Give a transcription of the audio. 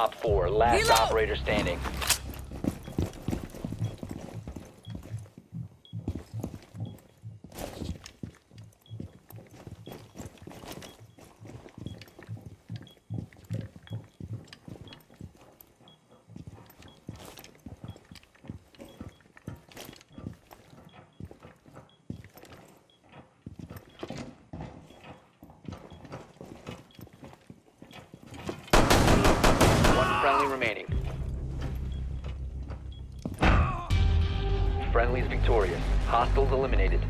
top 4, last Reload. operator standing. Friendly remaining. Friendly's victorious. Hostiles eliminated.